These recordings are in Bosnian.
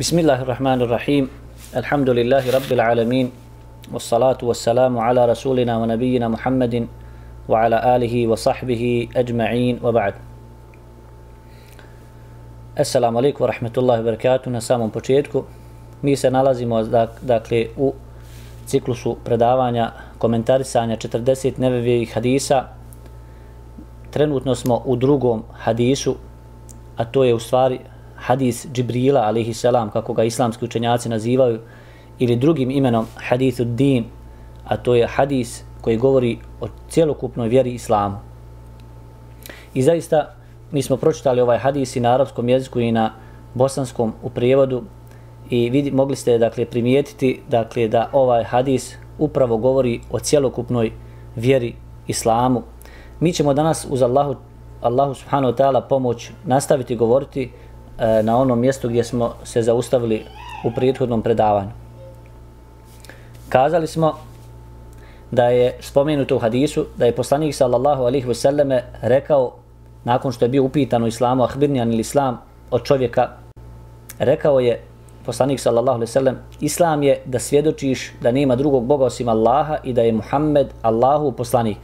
بسم الله الرحمن الرحيم الحمد لله رب العالمين والصلاة والسلام على رسولنا ونبينا محمد وعلى آله وصحبه أجمعين وبعد Assalamu alaikum wa rahmatullahi wa barakatuh na samom početku. Mi se nalazimo dakle u ciklusu predavanja komentarisanja 40 nevevijih hadisa. Trenutno smo u drugom hadisu, a to je u stvari hadis Džibrila, alihi selam, kako ga islamski učenjaci nazivaju, ili drugim imenom hadithu din, a to je hadis koji govori o cjelokupnoj vjeri islamu. I zaista, mi smo pročitali ovaj hadis i na arapskom jeziku i na bosanskom u prijevodu i vidi, mogli ste dakle primijetiti dakle da ovaj hadis upravo govori o cjelokupnoj vjeri islamu. Mi ćemo danas uz Allahu, Allahu subhanahu wa ta'ala pomoć nastaviti govoriti e, na onom mjestu gdje smo se zaustavili u prethodnom predavanju. Kazali smo da je spomenuto u hadisu da je poslanik sallallahu alaihi ve selleme rekao nakon što je bio upitan u islamu ahbirnijan ili islam od čovjeka rekao je poslanik sallallahu alaihi sellem islam je da svjedočiš da nema drugog boga osim Allaha i da je Muhammed Allahu poslanik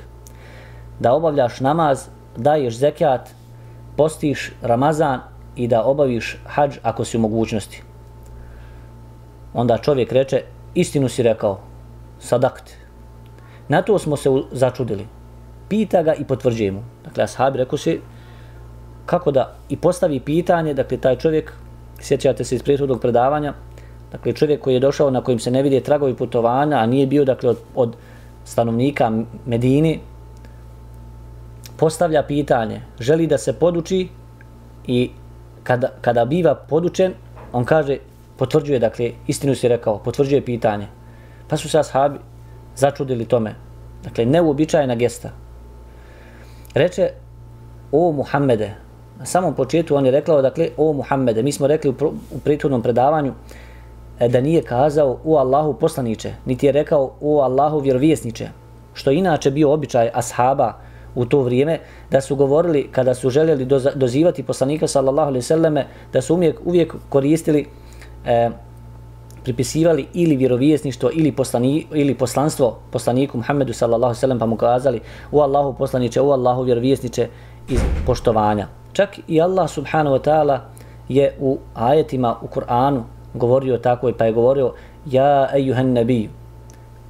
da obavljaš namaz daješ zekat postiš Ramazan i da obaviš hađ ako si u mogućnosti. Onda čovjek reče istinu si rekao sadakt. Na to smo se začudili. Pita ga i potvrđuje mu. Dakle, ashabi rekao si, kako da? I postavi pitanje, dakle, taj čovjek, sjećate se iz prethodnog predavanja, dakle, čovjek koji je došao na kojim se ne vidi tragovi putovanja, a nije bio, dakle, od, od stanovnika Medini, postavlja pitanje, želi da se poduči i kada, kada biva podučen, on kaže, potvrđuje, dakle, istinu si rekao, potvrđuje pitanje. Pa su se ashabi začudili tome. Dakle, neuobičajena gesta, reče o Muhammede. Na samom početku on je rekao, dakle, o Muhammede. Mi smo rekli u, u prethodnom predavanju e, da nije kazao o Allahu poslaniče, niti je rekao o Allahu vjerovjesniče, što inače bio običaj ashaba u to vrijeme, da su govorili, kada su željeli dozivati poslanika sallallahu alaihi sallame, da su uvijek, uvijek koristili e, pripisivali ili vjerovjesništvo ili poslani, ili poslanstvo poslaniku Muhammedu sallallahu alejhi ve pa mu kazali u Allahu poslaniće, u Allahu vjerovjesniće iz poštovanja. Čak i Allah subhanahu wa taala je u ajetima u Kur'anu govorio tako i pa je govorio ja ejuhan nabi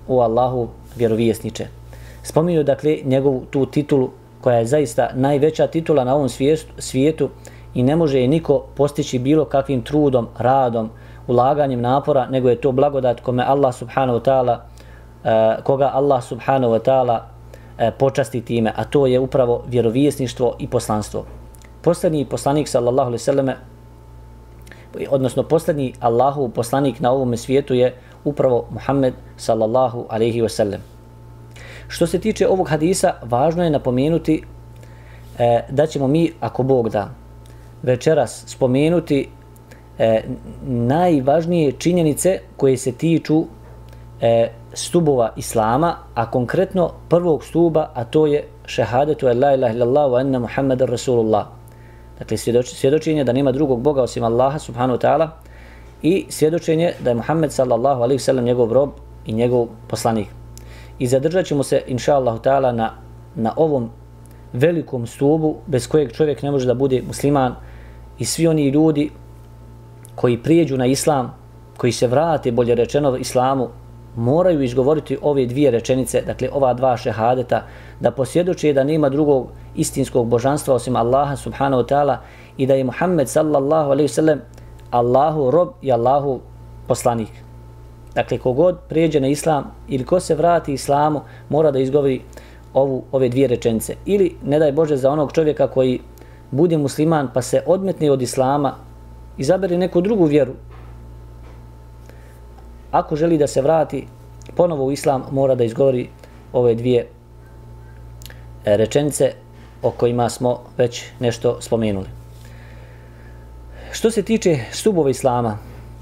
u Allahu vjerovjesniče spominju dakle njegovu tu titulu koja je zaista najveća titula na ovom svijetu, svijetu i ne može je niko postići bilo kakvim trudom, radom, ulaganjem napora, nego je to blagodat kome Allah subhanahu wa ta'ala e, koga Allah subhanahu wa ta'ala e, počasti time, a to je upravo vjerovjesništvo i poslanstvo. Posljednji poslanik sallallahu alaihi selleme odnosno posljednji Allahov poslanik na ovom svijetu je upravo Muhammed sallallahu alaihi wa sellem. Što se tiče ovog hadisa, važno je napomenuti e, da ćemo mi, ako Bog da, večeras spomenuti e, najvažnije činjenice koje se tiču e, stubova Islama, a konkretno prvog stuba, a to je šehadetu la ilaha illallah wa anna Muhammeda Rasulullah. Dakle, svjedočenje da nema drugog Boga osim Allaha subhanahu wa ta'ala i svjedočenje da je Muhammed sallallahu alaihi sallam njegov rob i njegov poslanik. I zadržat ćemo se, inša Allah ta'ala, na, na ovom velikom stubu bez kojeg čovjek ne može da bude musliman i svi oni ljudi koji prijeđu na islam, koji se vrate, bolje rečeno, islamu, moraju izgovoriti ove dvije rečenice, dakle ova dva šehadeta, da posvjedoče da nema drugog istinskog božanstva osim Allaha subhanahu wa ta'ala i da je Muhammed sallallahu alaihi sallam Allahu rob i Allahu poslanik. Dakle, kogod prijeđe na islam ili ko se vrati islamu, mora da izgovori ovu, ove dvije rečenice. Ili, ne daj Bože, za onog čovjeka koji bude musliman pa se odmetne od islama, izabere neku drugu vjeru. Ako želi da se vrati ponovo u islam, mora da izgovori ove dvije e, rečence rečenice o kojima smo već nešto spomenuli. Što se tiče stubova islama,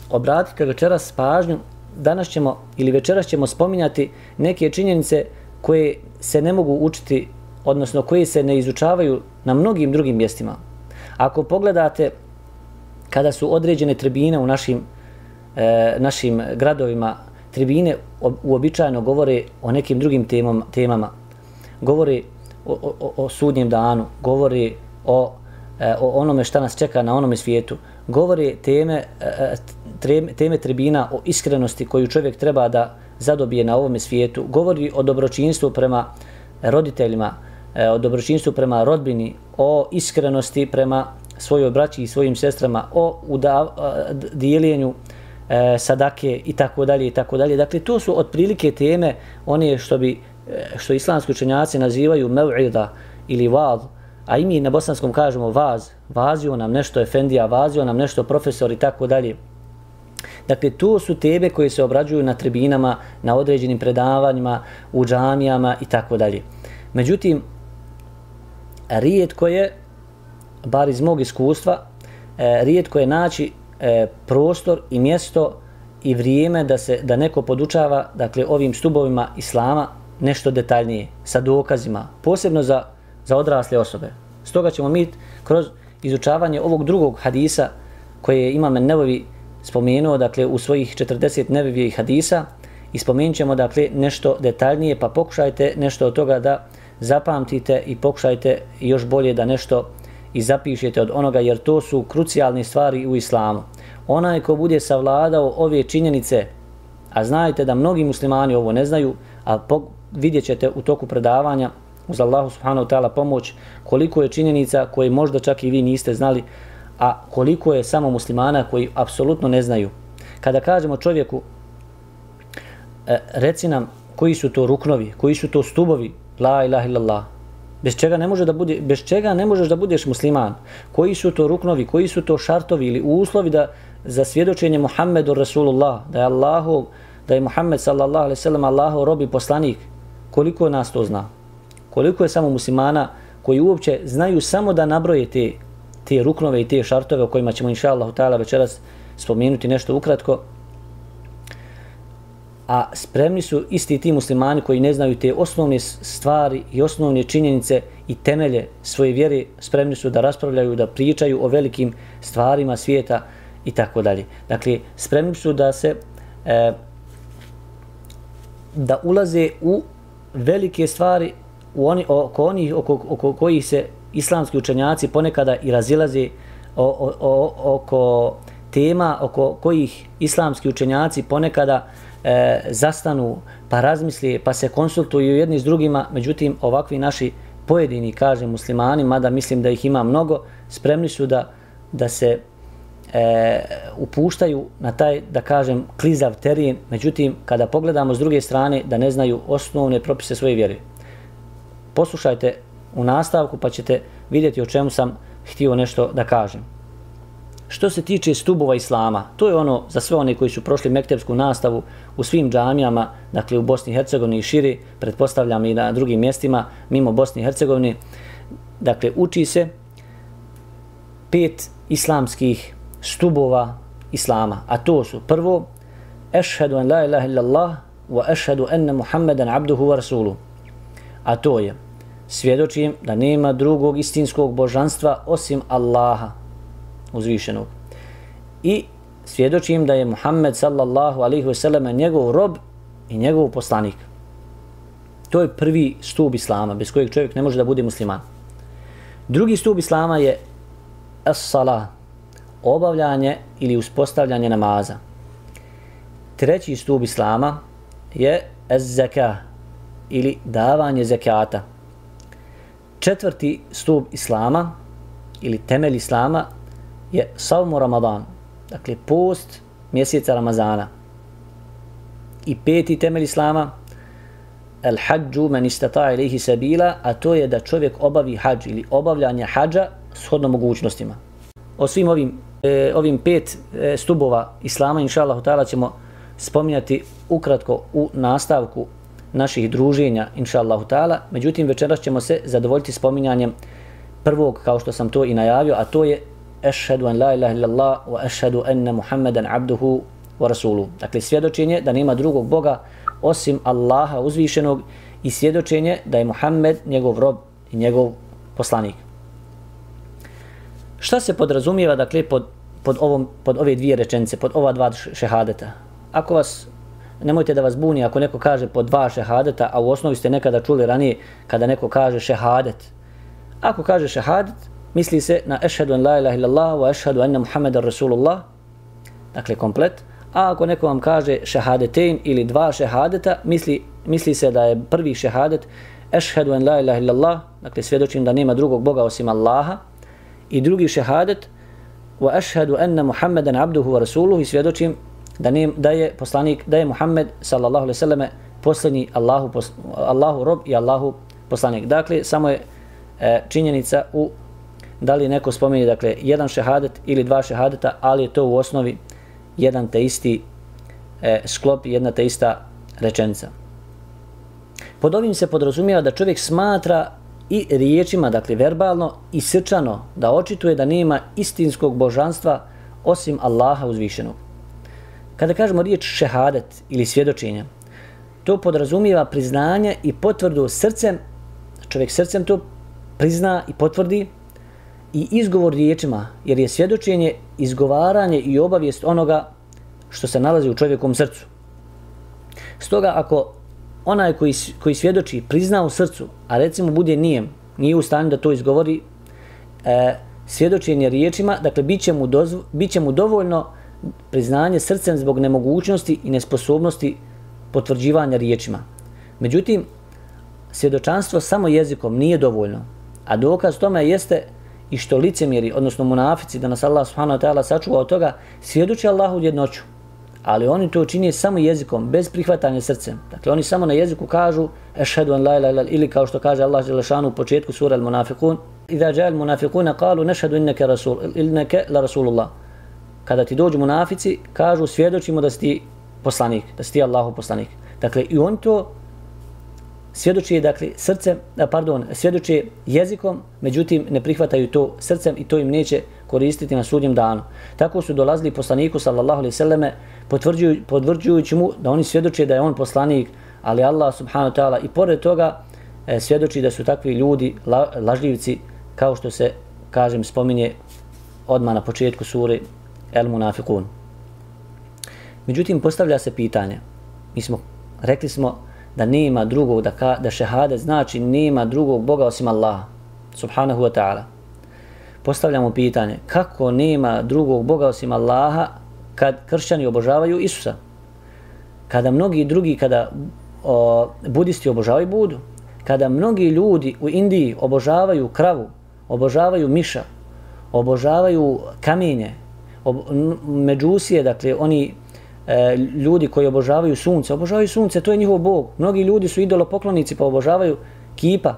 obratite večeras pažnju, danas ćemo ili večeras ćemo spominjati neke činjenice koje se ne mogu učiti, odnosno koje se ne izučavaju na mnogim drugim mjestima. Ako pogledate kada su određene tribine u našim, e, našim gradovima, tribine uobičajeno govore o nekim drugim temom, temama, govore o, o, o sudnjem danu, govore o, e, o onome šta nas čeka na onome svijetu, govore teme, e, e teme, teme tribina o iskrenosti koju čovjek treba da zadobije na ovome svijetu, govori o dobročinstvu prema roditeljima, e, o dobročinstvu prema rodbini, o iskrenosti prema svojoj braći i svojim sestrama, o udav, e, dijeljenju e, sadake i tako dalje i tako dalje. Dakle, to su otprilike teme one što bi e, što islamski učenjaci nazivaju mev'ida ili vaz, a i mi na bosanskom kažemo vaz, vazio nam nešto efendija, vazio nam nešto profesor i tako dalje. Dakle, to su tebe koje se obrađuju na tribinama, na određenim predavanjima, u džamijama i tako dalje. Međutim, rijetko je, bar iz mog iskustva, e, rijetko je naći e, prostor i mjesto i vrijeme da se da neko podučava dakle ovim stubovima islama nešto detaljnije sa dokazima posebno za za odrasle osobe stoga ćemo mi kroz izučavanje ovog drugog hadisa koje je imam Nevovi spomenuo dakle u svojih 40 nevevijih hadisa i spomenut dakle nešto detaljnije pa pokušajte nešto od toga da zapamtite i pokušajte još bolje da nešto i zapišete od onoga jer to su krucijalne stvari u islamu. Onaj ko bude savladao ove činjenice, a znajte da mnogi muslimani ovo ne znaju, a vidjet ćete u toku predavanja uz Allahu subhanahu ta'ala pomoć koliko je činjenica koje možda čak i vi niste znali, a koliko je samo muslimana koji apsolutno ne znaju. Kada kažemo čovjeku, e, reci nam koji su to ruknovi, koji su to stubovi, la ilaha illallah, Bez čega ne može da bude bez čega ne možeš da budeš musliman? Koji su to ruknovi, koji su to šartovi ili uslovi da za svjedočenje Muhammedu Rasulullah, da je Allahu, da je Muhammed sallallahu alejhi ve sellem Allahov rob i poslanik? Koliko nas to zna? Koliko je samo muslimana koji uopće znaju samo da nabroje te te ruknove i te šartove o kojima ćemo inshallah taala večeras spomenuti nešto ukratko? a spremni su isti ti muslimani koji ne znaju te osnovne stvari i osnovne činjenice i temelje svoje vjere, spremni su da raspravljaju, da pričaju o velikim stvarima svijeta i tako dalje. Dakle, spremni su da se e, da ulaze u velike stvari u oni, oko onih oko, oko kojih se islamski učenjaci ponekada i razilaze o, o, o, oko tema oko kojih islamski učenjaci ponekada e, zastanu, pa razmisli, pa se konsultuju jedni s drugima, međutim ovakvi naši pojedini, kažem muslimani, mada mislim da ih ima mnogo, spremni su da, da se e, upuštaju na taj, da kažem, klizav terijen, međutim, kada pogledamo s druge strane, da ne znaju osnovne propise svoje vjere. Poslušajte u nastavku, pa ćete vidjeti o čemu sam htio nešto da kažem. Što se tiče stubova islama, to je ono za sve one koji su prošli mektepsku nastavu u svim džamijama, dakle u Bosni i Hercegovini i širi, pretpostavljam i na drugim mjestima, mimo Bosni i Hercegovini. Dakle, uči se pet islamskih stubova islama, a to su prvo, ešhedu en la ilaha illallah, wa ešhedu enne Muhammeden abduhu wa rasulu. A to je, svjedočim da nema drugog istinskog božanstva osim Allaha, uzvišenog. I svjedočim da je Muhammed sallallahu alaihi wasallam njegov rob i njegov poslanik. To je prvi stup islama bez kojeg čovjek ne može da bude musliman. Drugi stup islama je as-salah, obavljanje ili uspostavljanje namaza. Treći stup islama je az-zakah ili davanje zekata. Četvrti stup islama ili temelj islama je savmu Ramadan, dakle post mjeseca Ramazana. I peti temelj Islama, el hađu men istata ilihi sabila, a to je da čovjek obavi hađ ili obavljanje hađa shodno mogućnostima. O svim ovim, e, ovim pet e, stubova Islama, inša Allah, ćemo spominjati ukratko u nastavku naših druženja, inša taala Međutim, večeras ćemo se zadovoljiti spominjanjem prvog, kao što sam to i najavio, a to je ešhedu en la ilaha illallah wa ešhedu enne Muhammeden abduhu wa rasulu. Dakle, svjedočenje da nema drugog Boga osim Allaha uzvišenog i svjedočenje da je Muhammed njegov rob i njegov poslanik. Šta se podrazumijeva, dakle, pod, pod, ovom, pod ove dvije rečenice, pod ova dva šehadeta. Ako vas, nemojte da vas buni ako neko kaže pod dva šehadeta, a u osnovi ste nekada čuli ranije kada neko kaže šehadet. Ako kaže šehadet, misli se na ešhedu en la ilaha illallah wa ešhedu enne Muhammeda Rasulullah, dakle komplet, a ako neko vam kaže šehadetein ili dva šehadeta, misli, misli se da je prvi šehadet ešhedu en la ilaha illallah, dakle svjedočim da nema drugog Boga osim Allaha, i drugi šehadet wa ashhadu anna Muhammadan abduhu wa rasuluhu. I svjedočim da, ne, da je poslanik da je Muhammed sallallahu alejhi ve selleme posljednji Allahu pos, Allahu rob i Allahu poslanik. Dakle samo je e, činjenica u da li neko spomeni dakle jedan šehadet ili dva šehadeta, ali je to u osnovi jedan te isti e, sklop, jedna te ista rečenica. Pod ovim se podrazumijeva da čovjek smatra i riječima, dakle verbalno i srčano, da očituje da nema istinskog božanstva osim Allaha uzvišenog. Kada kažemo riječ šehadet ili svjedočenje, to podrazumijeva priznanje i potvrdu srcem, čovjek srcem to prizna i potvrdi, i izgovor riječima, jer je svjedočenje izgovaranje i obavijest onoga što se nalazi u čovjekom srcu. Stoga ako onaj koji, koji svjedoči prizna u srcu, a recimo bude nijem, nije u stanju da to izgovori, e, svjedočenje riječima, dakle, bit će, mu dozvo, bit će mu dovoljno priznanje srcem zbog nemogućnosti i nesposobnosti potvrđivanja riječima. Međutim, svjedočanstvo samo jezikom nije dovoljno, a dokaz tome jeste i što licemjeri, odnosno munafici, da nas Allah subhanahu wa ta'ala sačuva od toga, svjedoči Allahu jednoću ali oni to čini samo jezikom, bez prihvatanja srcem. Dakle, oni samo na jeziku kažu ešhedu an la ilaha ili kao što kaže Allah dželle u početku sura Al-Munafiqun, idha ja'al al-munafiquna qalu nashhadu innaka rasul innaka la rasulullah. Kada ti dođu munafici, kažu svjedočimo da si poslanik, da si Allahov poslanik. Dakle, i on to svjedoči dakle srcem, pardon, svjedoči jezikom, međutim ne prihvataju to srcem i to im neće koristiti na sudnjem danu. Tako su dolazili poslaniku sallallahu alejhi ve selleme potvrđuju, potvrđujući mu da oni svjedoče da je on poslanik, ali Allah subhanahu wa ta'ala i pored toga e, svjedoči da su takvi ljudi la, lažljivci kao što se kažem spominje odmah na početku sure El Munafiqun. Međutim, postavlja se pitanje. Mi smo, rekli smo da nema drugog, da, ka, da šehade znači nema drugog Boga osim Allaha, subhanahu wa ta'ala. Postavljamo pitanje, kako nema drugog Boga osim Allaha kad kršćani obožavaju Isusa? Kada mnogi drugi, kada o, budisti obožavaju Budu, kada mnogi ljudi u Indiji obožavaju kravu, obožavaju miša, obožavaju kamenje, međusije, dakle, oni e, ljudi koji obožavaju sunce, obožavaju sunce, to je njihov bog. Mnogi ljudi su idolopoklonici pa obožavaju kipa.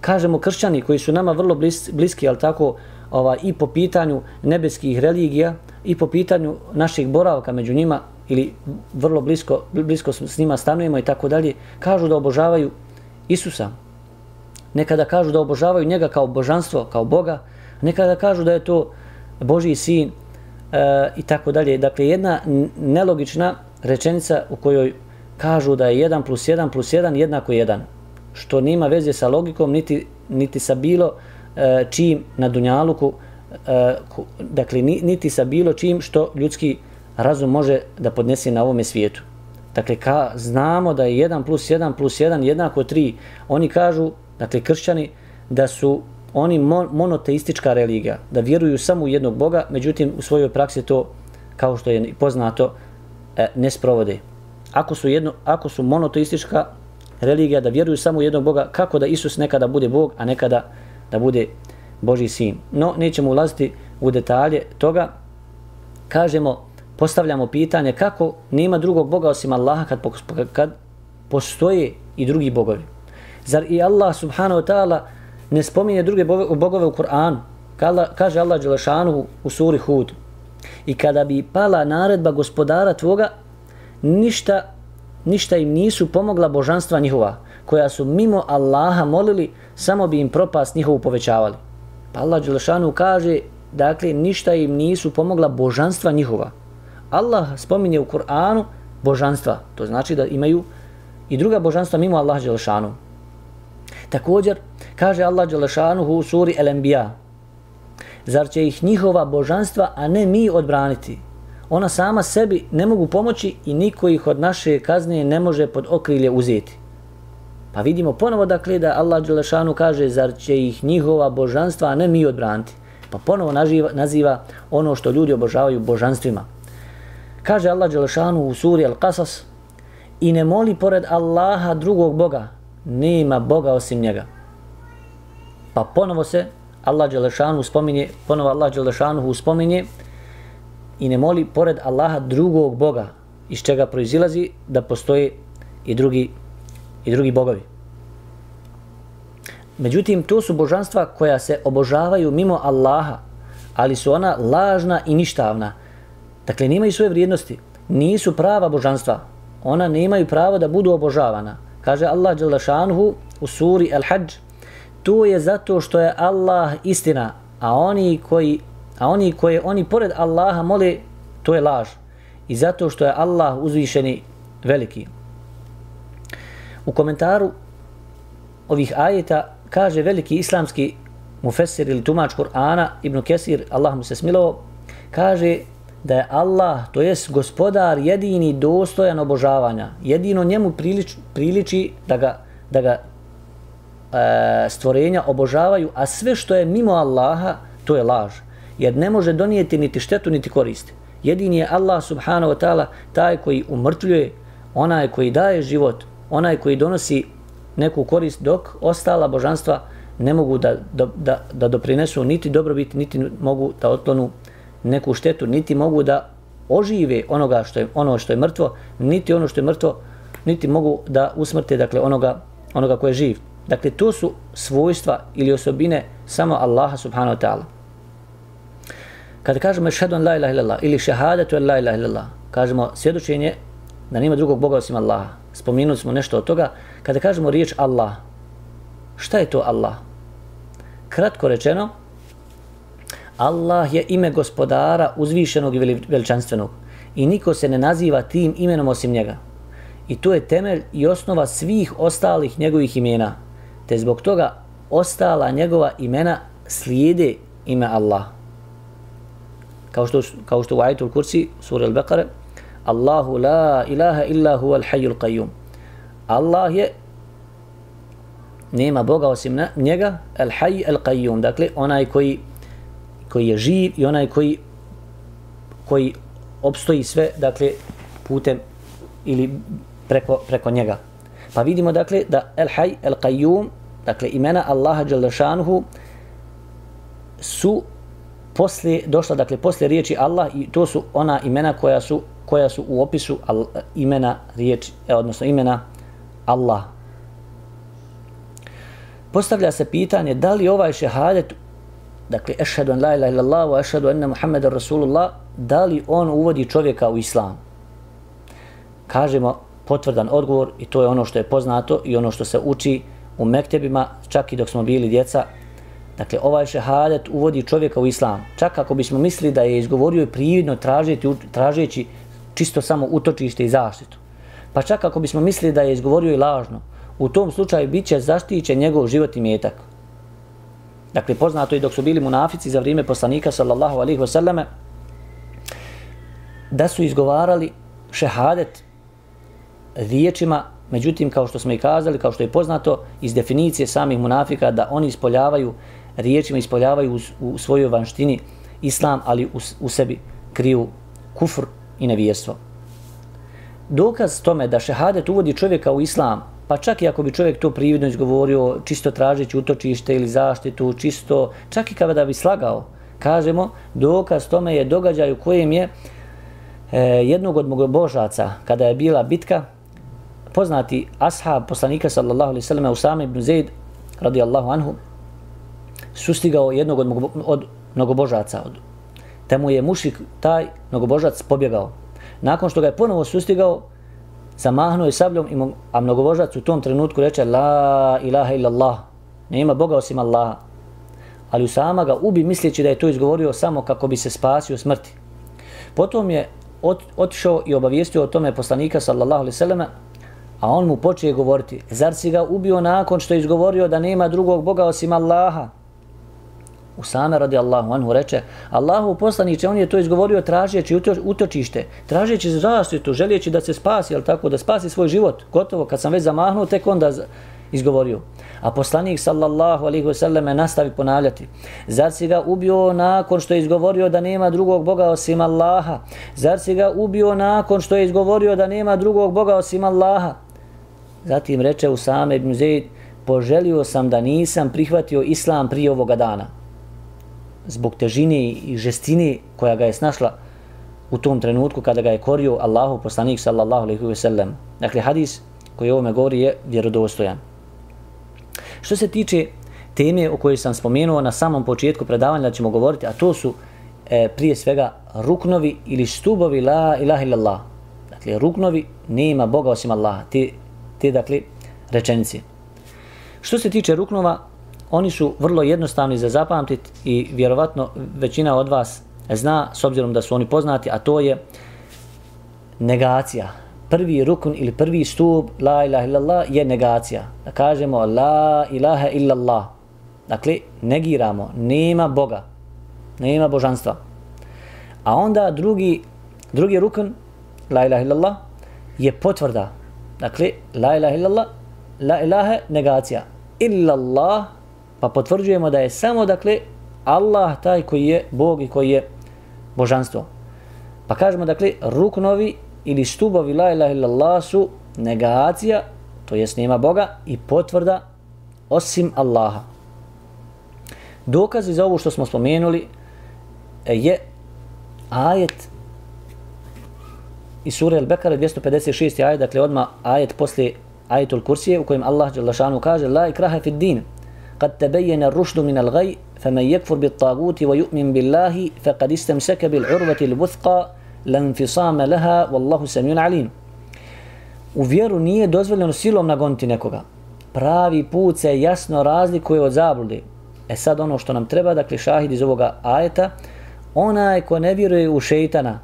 Kažemo kršćani koji su nama vrlo blis, bliski, ali tako ova, i po pitanju nebeskih religija i po pitanju naših boravka među njima ili vrlo blisko, blisko s njima stanujemo i tako dalje, kažu da obožavaju Isusa. Nekada kažu da obožavaju njega kao božanstvo, kao Boga, nekada kažu da je to Božji sin, e, i tako dalje. Dakle, jedna nelogična rečenica u kojoj kažu da je 1 plus 1 plus 1 jednako 1, što nima veze sa logikom, niti, niti sa bilo e, čim na Dunjaluku, e, dakle, niti sa bilo čim što ljudski razum može da podnese na ovome svijetu. Dakle, ka, znamo da je 1 plus 1 plus 1 jednako 3. Oni kažu, dakle, kršćani, da su oni monoteistička religija, da vjeruju samo u jednog Boga, međutim u svojoj praksi to, kao što je poznato, e, ne sprovode. Ako su, jedno, ako su monoteistička religija da vjeruju samo u jednog Boga, kako da Isus nekada bude Bog, a nekada da bude Boži sin. No, nećemo ulaziti u detalje toga. Kažemo, postavljamo pitanje kako nema drugog Boga osim Allaha kad, kad postoje i drugi bogovi. Zar i Allah subhanahu wa ta'ala ne spominje druge bogove u Kur'anu. Kaže Allah Đelešanu u suri Hud. I kada bi pala naredba gospodara tvoga, ništa, ništa im nisu pomogla božanstva njihova, koja su mimo Allaha molili, samo bi im propast njihovu povećavali. Pa Allah Đelešanu kaže, dakle, ništa im nisu pomogla božanstva njihova. Allah spominje u Kur'anu božanstva. To znači da imaju i druga božanstva mimo Allaha Đelešanu. Također, kaže Allah Đelešanuhu u suri El-Enbiya zar će ih njihova božanstva, a ne mi odbraniti? Ona sama sebi ne mogu pomoći i niko ih od naše kazne ne može pod okrilje uzeti. Pa vidimo ponovo dakle da Allah Đelešanu kaže zar će ih njihova božanstva, a ne mi odbraniti. Pa ponovo naziva, naziva ono što ljudi obožavaju božanstvima. Kaže Allah Đelešanu u suri Al-Qasas i ne moli pored Allaha drugog Boga, nema Boga osim njega. Pa ponovo se Allah Đelešanu spominje, ponovo Allah Đelešanu spominje i ne moli pored Allaha drugog Boga, iz čega proizilazi da postoje i drugi, i drugi bogovi. Međutim, to su božanstva koja se obožavaju mimo Allaha, ali su ona lažna i ništavna. Dakle, nemaju svoje vrijednosti, nisu prava božanstva. Ona nemaju pravo da budu obožavana. Kaže Allah Đalašanhu u suri Al-Hajj, to je zato što je Allah istina, a oni koji a oni koje oni pored Allaha mole, to je laž. I zato što je Allah uzvišeni veliki. U komentaru ovih ajeta kaže veliki islamski mufesir ili tumač Kur'ana Ibn Kesir, Allah mu se smilovo, kaže da je Allah, to jest gospodar jedini dostojan obožavanja. Jedino njemu prilič, priliči da ga, da ga e, stvorenja obožavaju, a sve što je mimo Allaha, to je laž. Jer ne može donijeti niti štetu, niti koriste. Jedini je Allah subhanahu wa ta'ala taj koji umrtvljuje, onaj koji daje život, onaj koji donosi neku korist, dok ostala božanstva ne mogu da, da, da, da doprinesu niti dobrobit, niti mogu da otklonu neku štetu, niti mogu da ožive onoga što je, ono što je mrtvo, niti ono što je mrtvo, niti mogu da usmrte dakle, onoga, onoga koje je živ. Dakle, to su svojstva ili osobine samo Allaha subhanahu wa ta'ala. Kada kažemo šehadu la ilaha illallah ili šehadatu la ilaha illallah, kažemo svjedočenje da nema drugog Boga osim Allaha. Spominuli smo nešto od toga. Kada kažemo riječ Allah, šta je to Allah? Kratko rečeno, Allah je ime gospodara uzvišenog i veličanstvenog i niko se ne naziva tim imenom osim njega. I to je temelj i osnova svih ostalih njegovih imena. Te zbog toga ostala njegova imena slijede ime Allah. Kao što, kao što u ajetu kursi, sura al-Baqara, Allahu la ilaha illa huwa al-hayyul qayyum. Allah je nema Boga osim njega, al-hayy al-qayyum, dakle onaj koji koji je živ i onaj koji koji opstoji sve dakle putem ili preko, preko njega. Pa vidimo dakle da El Hay, El Qayyum, dakle imena Allaha Đalešanuhu su posle, došla dakle posle riječi Allah i to su ona imena koja su koja su u opisu al, imena riječi, e, odnosno imena Allah. Postavlja se pitanje da li ovaj šehadet dakle, ešhedu en la ilaha illallah wa ešhedu enne Muhammeden Rasulullah, da li on uvodi čovjeka u islam? Kažemo potvrdan odgovor i to je ono što je poznato i ono što se uči u mektebima, čak i dok smo bili djeca. Dakle, ovaj šehadet uvodi čovjeka u islam. Čak ako bismo mislili da je izgovorio i prividno tražiti, tražeći čisto samo utočište i zaštitu. Pa čak ako bismo mislili da je izgovorio i lažno, u tom slučaju bit će zaštićen njegov život i mjetak. Dakle, poznato je dok su bili munafici za vrijeme poslanika sallallahu alaihi wasallame, da su izgovarali šehadet riječima, međutim, kao što smo i kazali, kao što je poznato iz definicije samih munafika, da oni ispoljavaju riječima, ispoljavaju u, u svojoj vanštini islam, ali u, u sebi kriju kufr i nevijestvo. Dokaz tome da šehadet uvodi čovjeka u islam, Pa čak i ako bi čovjek to prividno izgovorio, čisto tražeći utočište ili zaštitu, čisto, čak i kada bi slagao, kažemo, dokaz tome je događaj u kojem je e, jednog od božaca, kada je bila bitka, poznati ashab poslanika sallallahu alaihi sallam, Usama ibn Zaid, radijallahu anhu, sustigao jednog od, od mnogobožaca. Od, te mu je mušik, taj mnogobožac, pobjegao. Nakon što ga je ponovo sustigao, zamahnuo je sabljom, a mnogobožac u tom trenutku reče La ilaha illallah, nema Boga osim Allaha. Ali Usama ga ubi misleći da je to izgovorio samo kako bi se spasio smrti. Potom je ot, otišao i obavijestio o tome poslanika sallallahu alaihi sallam, a on mu počeje govoriti, zar si ga ubio nakon što je izgovorio da nema drugog Boga osim Allaha? Usame radijallahu anhu reče, Allahu poslaniće, on je to izgovorio tražeći utočište, tražeći zaštitu, željeći da se spasi, jel tako, da spasi svoj život. Gotovo, kad sam već zamahnuo, tek onda izgovorio. A poslanik sallallahu alaihi wasallam nastavi ponavljati. Zar si ga ubio nakon što je izgovorio da nema drugog Boga osim Allaha? Zar si ga ubio nakon što je izgovorio da nema drugog Boga osim Allaha? Zatim reče Usame ibn Zaid, poželio sam da nisam prihvatio islam prije ovoga dana. Zbog težine i žestine koja ga je snašla u tom trenutku kada ga je korio Allahu poslanik sallallahu alaihi sellem, Dakle, hadis koji ovome govori je vjerodostojan. Što se tiče teme o kojoj sam spomenuo na samom početku predavanja da ćemo govoriti, a to su e, prije svega ruknovi ili stubovi la ilaha illallah. Dakle, ruknovi nema Boga osim Allaha. Te, te dakle, rečenice. Što se tiče ruknova, oni su vrlo jednostavni za zapamtiti i vjerovatno većina od vas zna, s obzirom da su oni poznati, a to je negacija, prvi rukun ili prvi stup la ilaha illallah je negacija. Da kažemo la ilaha illallah. Dakle, negiramo, nema Boga, nema božanstva. A onda drugi, drugi rukun, la ilaha illallah, je potvrda. Dakle, la ilaha illallah, la ilaha negacija. Illallah, pa potvrđujemo da je samo, dakle, Allah taj koji je Bog i koji je božanstvo. Pa kažemo, dakle, ruknovi ili stubovi la ilaha illallah su negacija, to jest nema Boga, i potvrda osim Allaha. Dokazi za ovo što smo spomenuli je ajet iz sura Al-Bekara 256. ajet, dakle odma ajet posle ajetul kursije u kojem Allah Đalašanu kaže La ikraha fid din, kad tebejene rušdu min al-gaj, فمن يكفر بالطاغوت ويؤمن بالله فقد استمسك بالعروة الوثقى lanfisama laha wallahu samiyun alim. U vjeru nije dozvoljeno silom nagoniti nekoga. Pravi put se jasno razlikuje od zablude. E sad ono što nam treba, dakle šahid iz ovoga ajeta, onaj ko ne vjeruje u šeitana,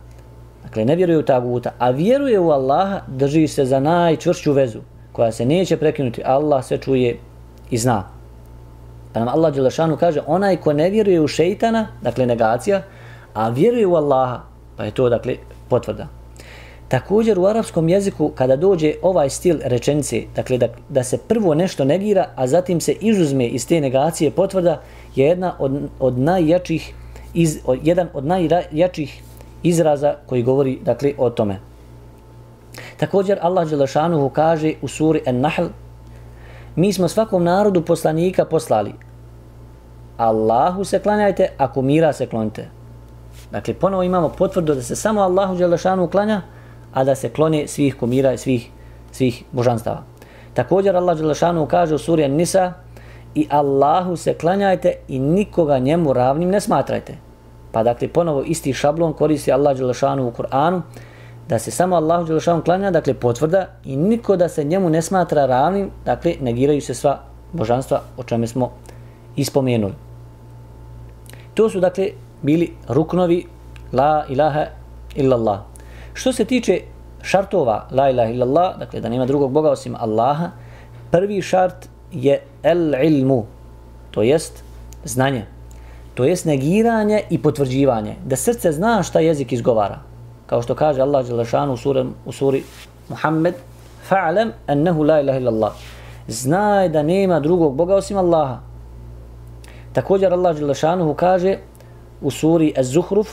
dakle ne vjeruje u taguta, a vjeruje u Allaha, drži se za najčvršću vezu, koja se neće prekinuti. Allah sve čuje i zna. Pa nam Allah Đelešanu kaže, onaj ko ne vjeruje u šeitana, dakle negacija, a vjeruje u Allaha, Pa je to, dakle, potvrda. Također u arapskom jeziku kada dođe ovaj stil rečenice, dakle da, da se prvo nešto negira, a zatim se izuzme iz te negacije potvrda, je jedna od, od najjačih iz, od, jedan od najjačih izraza koji govori dakle o tome. Također Allah Đelešanuhu kaže u suri An-Nahl Mi smo svakom narodu poslanika poslali. Allahu se klanjajte, ako mira se klonite. Dakle, ponovo imamo potvrdu da se samo Allahu Đelešanu klanja, a da se klone svih kumira i svih, svih božanstava. Također Allah Đelešanu kaže u suri An-Nisa i Allahu se klanjajte i nikoga njemu ravnim ne smatrajte. Pa dakle, ponovo isti šablon koristi Allah Đelešanu u Kur'anu, da se samo Allahu Đelešanu klanja, dakle potvrda i niko da se njemu ne smatra ravnim, dakle negiraju se sva božanstva o čemu smo ispomenuli. To su dakle bili ruknovi la ilaha illallah. Što se tiče šartova la ilaha illallah, dakle da nema drugog Boga osim Allaha, prvi šart je el ilmu, to jest znanje. To jest negiranje i potvrđivanje. Da srce zna šta jezik izgovara. Kao što kaže Allah Đelešanu u suri, u suri Muhammed, fa'alam ennehu la ilaha illallah. Znaj da nema drugog Boga osim Allaha. Također Allah Đelešanu kaže, u suri Az-Zuhruf,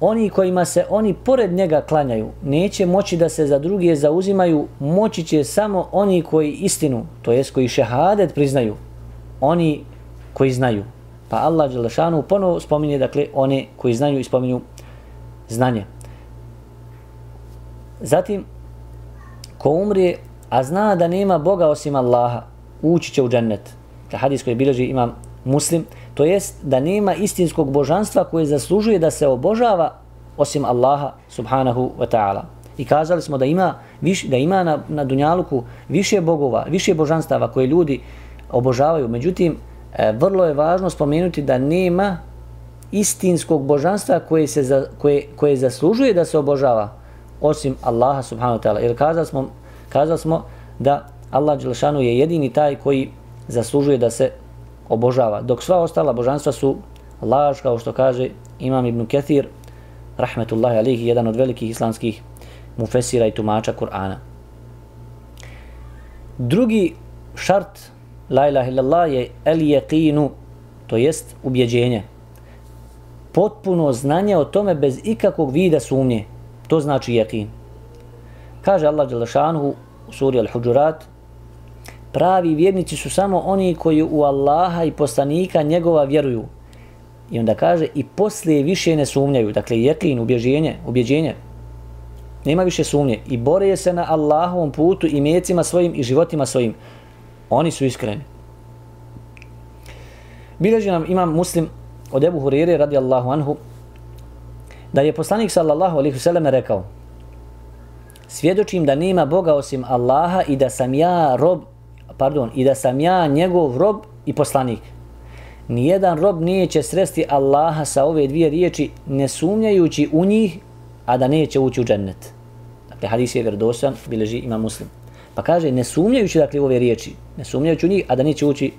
oni kojima se oni pored njega klanjaju, neće moći da se za druge zauzimaju, moći će samo oni koji istinu, to jest koji šehadet priznaju, oni koji znaju. Pa Allah Đelešanu ponovo spominje, dakle, one koji znaju i spominju znanje. Zatim, ko umrije, a zna da nema Boga osim Allaha, ući će u džennet. Hadis koji bilježi imam muslim, to jest da nema istinskog božanstva koje zaslužuje da se obožava osim Allaha subhanahu wa ta'ala. I kazali smo da ima viš, da ima na, na dunjaluku više bogova, više božanstava koje ljudi obožavaju. Međutim, e, vrlo je važno spomenuti da nema istinskog božanstva koje, se za, koje, koje zaslužuje da se obožava osim Allaha subhanahu wa ta'ala. Jer kazali smo, kazali smo da Allah Đelšanu je jedini taj koji zaslužuje da se obožava, dok sva ostala božanstva su laž, kao što kaže Imam Ibn Kathir, rahmetullahi alihi, jedan od velikih islamskih mufesira i tumača Kur'ana. Drugi šart la ilaha illallah je el jeqinu, to jest ubjeđenje. Potpuno znanje o tome bez ikakvog vida sumnje. To znači jeqin. Kaže Allah Đelešanhu u suri Al-Huđurat, pravi vjernici su samo oni koji u Allaha i poslanika njegova vjeruju. I onda kaže i poslije više ne sumnjaju. Dakle, jeklin, ubjeđenje, ubjeđenje. Nema više sumnje. I bore se na Allahovom putu i mjecima svojim i životima svojim. Oni su iskreni. Bileži nam imam muslim od Ebu Hurire radijallahu anhu da je poslanik sallallahu alaihi wasallam rekao svjedočim da nema Boga osim Allaha i da sam ja rob pardon, i da sam ja njegov rob i poslanik. Nijedan rob neće sresti Allaha sa ove dvije riječi ne sumnjajući u njih, a da neće ući u džennet. Dakle, hadis je vjerodosan, bileži ima muslim. Pa kaže, ne sumnjajući dakle, ove riječi, ne sumnjajući u njih, a da neće ući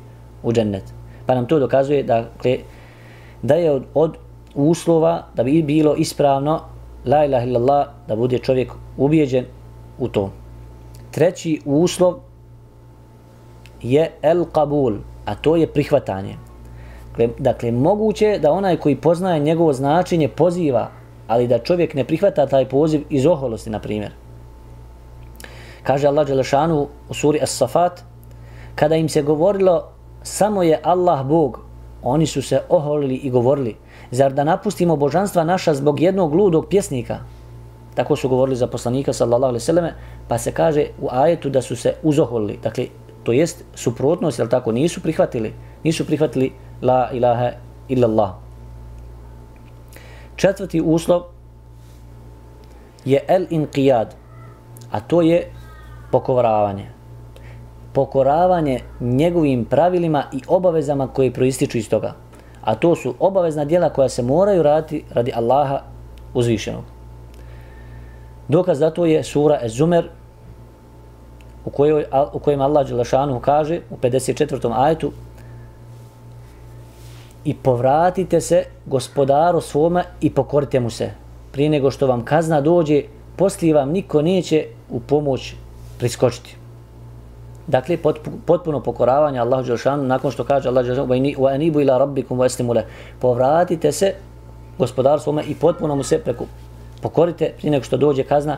u džennet. Pa nam to dokazuje da, dakle, da je od, od uslova da bi bilo ispravno la ilaha illallah, da bude čovjek ubijeđen u to. Treći uslov je el kabul, a to je prihvatanje. Dakle, dakle, moguće da onaj koji poznaje njegovo značenje poziva, ali da čovjek ne prihvata taj poziv iz oholosti, na primjer. Kaže Allah Đelešanu u suri As-Safat, kada im se govorilo samo je Allah Bog, oni su se oholili i govorili, zar da napustimo božanstva naša zbog jednog ludog pjesnika? Tako su govorili za poslanika sallallahu alaihi sallame, pa se kaže u ajetu da su se uzoholili. Dakle, to jest suprotnost, jel tako, nisu prihvatili, nisu prihvatili la ilaha illallah. Četvrti uslov je el inqiyad, a to je pokoravanje. Pokoravanje njegovim pravilima i obavezama koje proističu iz toga. A to su obavezna dijela koja se moraju raditi radi Allaha uzvišenog. Dokaz za to je sura Ez-Zumer, u, kojoj, u kojem Allah Đelešanu kaže u 54. ajetu i povratite se gospodaru svome i pokorite mu se. Prije nego što vam kazna dođe, poslije vam niko neće u pomoć priskočiti. Dakle, potpuno pokoravanje Allahu Đelšanu nakon što kaže Allah Đelšanu wa anibu ila rabbikum wa eslimu le. Povratite se gospodar svome i potpuno mu se preko pokorite prije nego što dođe kazna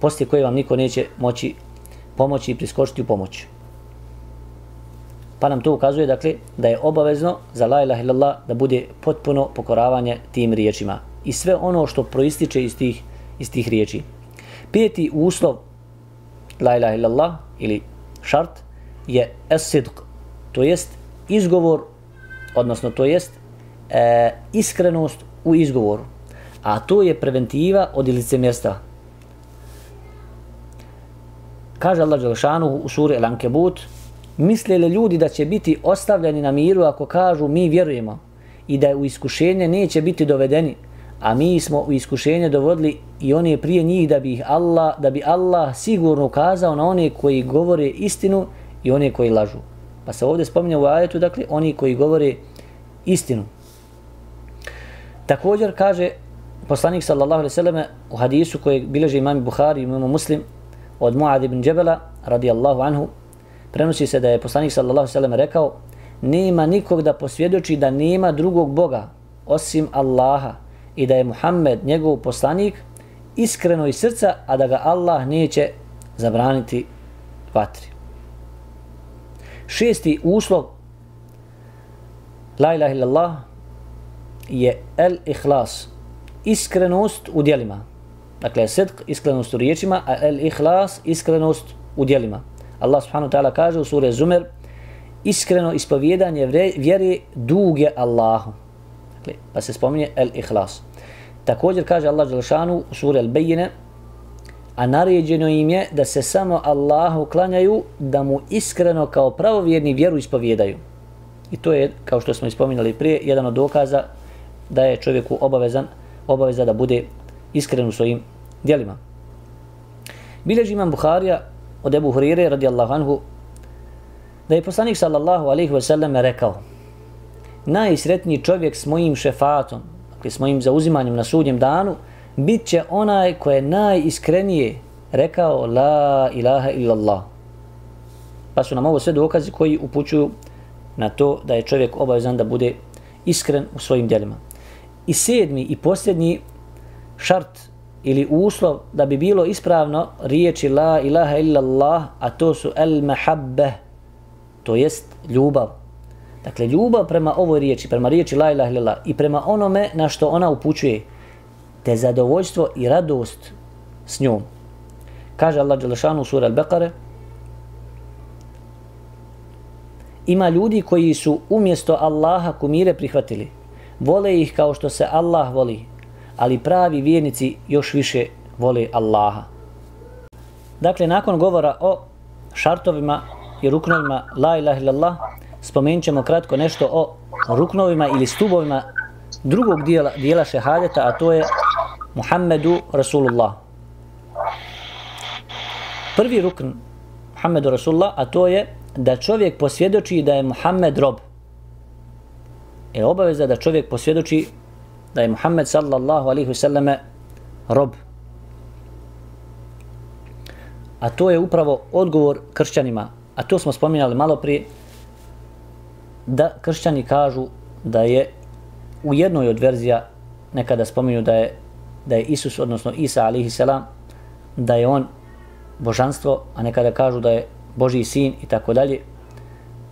poslije koje vam niko neće moći pomoći i priskočiti u pomoć. Pa nam to ukazuje dakle da je obavezno za la ilaha illallah da bude potpuno pokoravanje tim riječima i sve ono što proističe iz tih, iz tih riječi. Peti uslov la ilaha illallah ili šart je esidq, to jest izgovor, odnosno to jest e, iskrenost u izgovoru. A to je preventiva od licemjerstva. Kaže Allah Đelšanu u suri El Ankebut, misle li ljudi da će biti ostavljeni na miru ako kažu mi vjerujemo i da u iskušenje neće biti dovedeni, a mi smo u iskušenje dovodili i one prije njih da bi Allah, da bi Allah sigurno ukazao na one koji govore istinu i one koji lažu. Pa se ovdje spominje u ajetu, dakle, oni koji govore istinu. Također kaže poslanik sallallahu alaihi sallam u hadisu koje bileže imami Buhari i imamo muslim, od Muad ibn Džebela, radijallahu anhu, prenosi se da je poslanik sallallahu sallam rekao, nema nikog da posvjedoči da nema drugog Boga osim Allaha i da je Muhammed njegov poslanik iskreno iz srca, a da ga Allah neće zabraniti vatri. Šesti uslov La ilaha illallah je el ihlas, iskrenost u dijelima. Dakle, sedk, iskrenost u riječima, a el ihlas, iskrenost u dijelima. Allah subhanahu wa ta'ala kaže u sure Zumer, iskreno ispovjedanje vjere duge Allahu. Dakle, pa se spominje el ihlas. Također kaže Allah Đelšanu u suri El Bejine, a naređeno im je da se samo Allahu klanjaju, da mu iskreno kao pravovjerni vjeru ispovjedaju. I to je, kao što smo ispominjali prije, jedan od dokaza da je čovjeku obavezan, obaveza da bude iskren u svojim djelima. Bileži imam Buharija od Ebu Hurire radijallahu anhu da je poslanik sallallahu alaihi wasallam rekao najsretniji čovjek s mojim šefatom, dakle s mojim zauzimanjem na sudnjem danu, bit će onaj ko je najiskrenije rekao la ilaha illallah. Pa su nam ovo sve dokazi koji upućuju na to da je čovjek obavezan da bude iskren u svojim djelima. I sedmi i posljednji šart ili uslov da bi bilo ispravno riječi la ilaha illallah, a to su el mahabbe, to jest ljubav. Dakle, ljubav prema ovoj riječi, prema riječi la ilaha illallah i prema onome na što ona upućuje, te zadovoljstvo i radost s njom. Kaže Allah Đelešanu u sura Al-Bekare, ima ljudi koji su umjesto Allaha kumire prihvatili. Vole ih kao što se Allah voli, ali pravi vjernici još više vole Allaha. Dakle, nakon govora o šartovima i ruknovima la ilaha illallah, spomenut ćemo kratko nešto o ruknovima ili stubovima drugog dijela, dijela šehadeta, a to je Muhammedu Rasulullah. Prvi rukn Muhammedu Rasulullah, a to je da čovjek posvjedoči da je Muhammed rob. Je obaveza da čovjek posvjedoči da je Muhammed sallallahu alaihi wasallam rob. A to je upravo odgovor kršćanima. A to smo spominjali malo prije, da kršćani kažu da je u jednoj od verzija nekada spominju da je da je Isus, odnosno Isa alihi selam, da je on božanstvo, a nekada kažu da je Boži sin i tako dalje.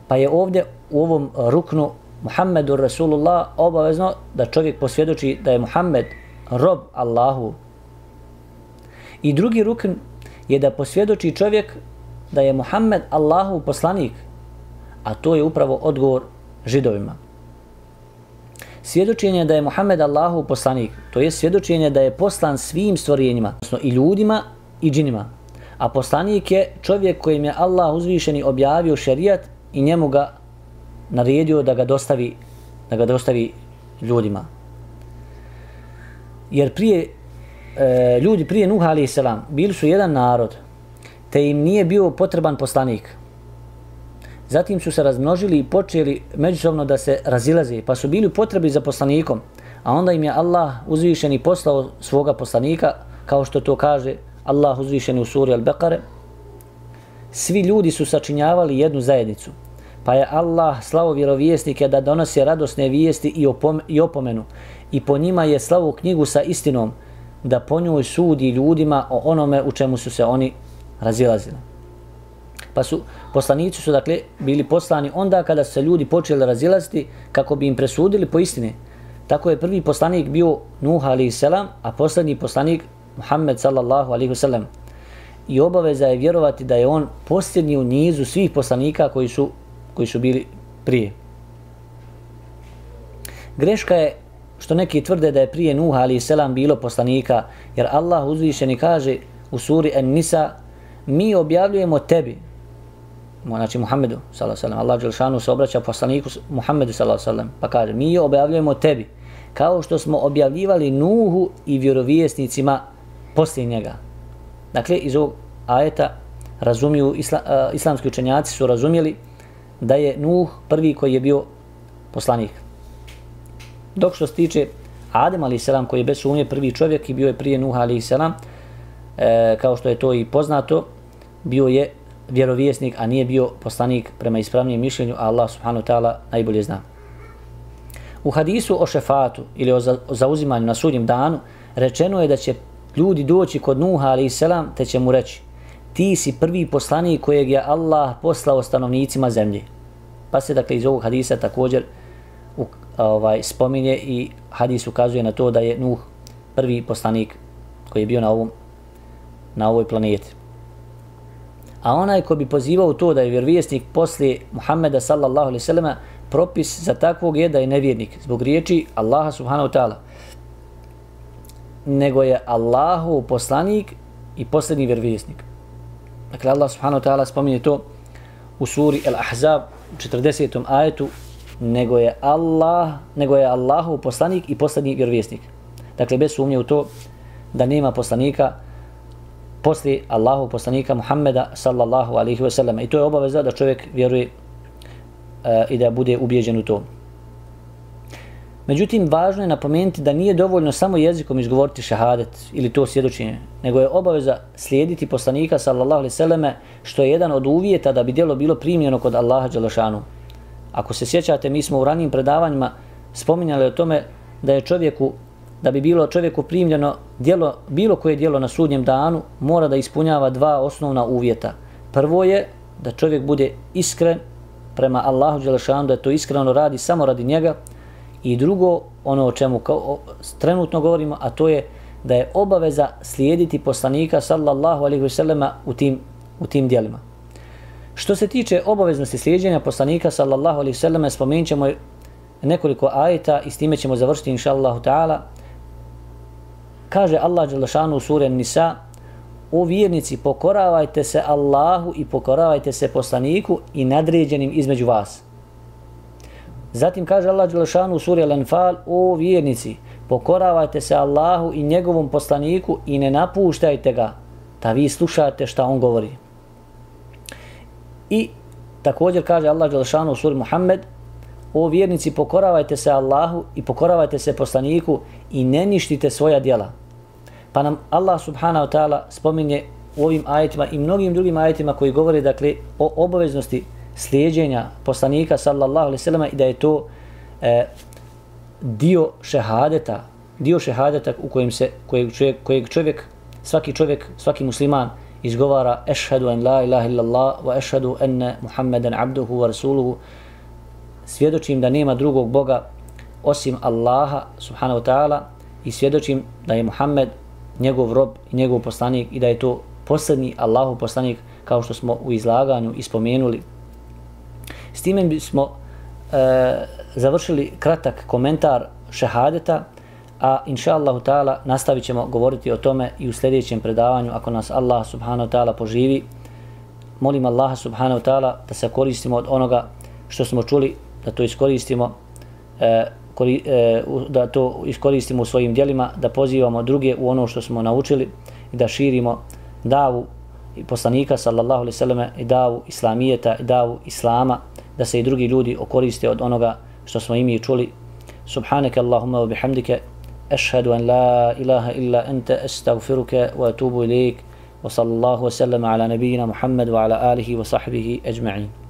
Pa je ovdje u ovom ruknu Muhammedu Rasulullah obavezno da čovjek posvjedoči da je Muhammed rob Allahu. I drugi rukn je da posvjedoči čovjek da je Muhammed Allahu poslanik, a to je upravo odgovor židovima. Svjedočenje da je Muhammed Allahu poslanik, to je svjedočenje da je poslan svim stvorenjima, odnosno i ljudima i džinima. A poslanik je čovjek kojim je Allah uzvišeni objavio šerijat i njemu ga naredio da ga dostavi, da ga dostavi ljudima. Jer prije, e, ljudi prije Nuh a.s. bili su jedan narod, te im nije bio potreban poslanik. Zatim su se razmnožili i počeli međusobno da se razilaze, pa su bili u potrebi za poslanikom. A onda im je Allah uzvišeni poslao svoga poslanika, kao što to kaže Allah uzvišeni u suri Al-Bekare. Svi ljudi su sačinjavali jednu zajednicu, pa je Allah slavo vjerovijesnike da donose radosne vijesti i, opom i opomenu. I po njima je slavu knjigu sa istinom, da po njoj sudi ljudima o onome u čemu su se oni razilazili. Pa su poslanici su dakle bili poslani onda kada su se ljudi počeli razilaziti kako bi im presudili po istine. Tako je prvi poslanik bio Nuh alaihi selam, a posljednji poslanik Muhammed sallallahu alaihi sallam. I obaveza je vjerovati da je on posljednji u nizu svih poslanika koji su, koji su bili prije. Greška je što neki tvrde da je prije Nuh alaihi selam bilo poslanika, jer Allah uzvišeni kaže u suri En-Nisa mi objavljujemo tebi, znači Muhammedu sallallahu alejhi ve Allah dželšanu se obraća poslaniku Muhammedu sallallahu alejhi pa kaže mi objavljujemo tebi kao što smo objavljivali Nuhu i vjerovjesnicima poslije njega. Dakle iz ovog ajeta razumiju isla, uh, islamski učenjaci su razumjeli da je Nuh prvi koji je bio poslanik. Dok što se tiče Adem ali selam koji je bez sumnje prvi čovjek i bio je prije Nuha ali selam e, kao što je to i poznato bio je vjerovjesnik, a nije bio poslanik prema ispravnijem mišljenju, a Allah subhanahu ta'ala najbolje zna. U hadisu o šefatu ili o zauzimanju na sudnjem danu rečeno je da će ljudi doći kod Nuha alaih selam te će mu reći ti si prvi poslanik kojeg je Allah poslao stanovnicima zemlje. Pa se dakle iz ovog hadisa također u, ovaj, spominje i hadis ukazuje na to da je Nuh prvi poslanik koji je bio na ovom na ovoj planeti. A onaj ko bi pozivao to da je vjerovjesnik poslije Muhammeda sallallahu alaihi sallama, propis za takvog je da je nevjernik zbog riječi Allaha subhanahu wa ta'ala nego je Allahu poslanik i posljednji vjerovjesnik. Dakle, Allah subhanahu wa ta'ala spominje to u suri Al-Ahzab u 40. ajetu nego je Allah, nego je Allahu poslanik i posljednji vjerovjesnik. Dakle, bez sumnje u to da nema poslanika poslije Allahu poslanika Muhammeda sallallahu alaihi ve sellem. I to je obaveza da čovjek vjeruje e, i da bude ubijeđen u to. Međutim, važno je napomenuti da nije dovoljno samo jezikom izgovoriti šahadet ili to svjedočenje, nego je obaveza slijediti poslanika sallallahu alaihi sallame, što je jedan od uvjeta da bi djelo bilo primljeno kod Allaha Đalešanu. Ako se sjećate, mi smo u ranijim predavanjima spominjali o tome da je čovjeku, da bi bilo čovjeku primljeno djelo, bilo koje djelo na sudnjem danu, mora da ispunjava dva osnovna uvjeta. Prvo je da čovjek bude iskren prema Allahu Đelešanu, da to iskreno ono radi samo radi njega, I drugo, ono o čemu kao, o, trenutno govorimo, a to je da je obaveza slijediti poslanika sallallahu alaihi wasallam u tim, u tim dijelima. Što se tiče obaveznosti slijedjenja poslanika sallallahu alaihi wasallam, spomenut ćemo nekoliko ajeta i s time ćemo završiti inša Allahu ta'ala. Kaže Allah Đelešanu u suri Nisa, o vjernici pokoravajte se Allahu i pokoravajte se poslaniku i nadređenim između vas. Zatim kaže Allah Đelešanu u suri Al-Anfal, o vjernici, pokoravajte se Allahu i njegovom poslaniku i ne napuštajte ga, da vi slušate šta on govori. I također kaže Allah Đelešanu u suri Muhammed, o vjernici, pokoravajte se Allahu i pokoravajte se poslaniku i ne ništite svoja djela. Pa nam Allah subhanahu wa ta'ala spominje u ovim ajetima i mnogim drugim ajetima koji govore dakle, o obaveznosti slijedjenja poslanika sallallahu alaihi sallam i da je to e, dio šehadeta, dio šehadeta u kojem se, kojeg čovjek, kojeg čovjek, svaki čovjek, svaki musliman izgovara ešhedu en la ilaha illallah wa ešhedu enne muhammeden abduhu wa rasuluhu. Svjedočim da nema drugog Boga osim Allaha subhanahu wa ta'ala i svjedočim da je Muhammed njegov rob i njegov poslanik i da je to posljednji Allahov poslanik kao što smo u izlaganju ispomenuli S time bismo e, završili kratak komentar šehadeta, a inša Allahu ta'ala nastavit ćemo govoriti o tome i u sljedećem predavanju ako nas Allah subhanahu ta'ala poživi. Molim Allaha subhanahu ta'ala da se koristimo od onoga što smo čuli, da to iskoristimo e, E, da to iskoristimo u svojim dijelima, da pozivamo druge u ono što smo naučili i da širimo davu i poslanika sallallahu alaihi sallam i davu islamijeta i davu islama da se i drugi ljudi okoriste od onoga što smo imi čuli. Subhaneke Allahumma wa bihamdike, ashhadu an la ilaha illa anta astaghfiruka wa atubu ilaik wa sallallahu wa sallama ala nabiyyina Muhammad wa ala alihi wa sahbihi ajma'in.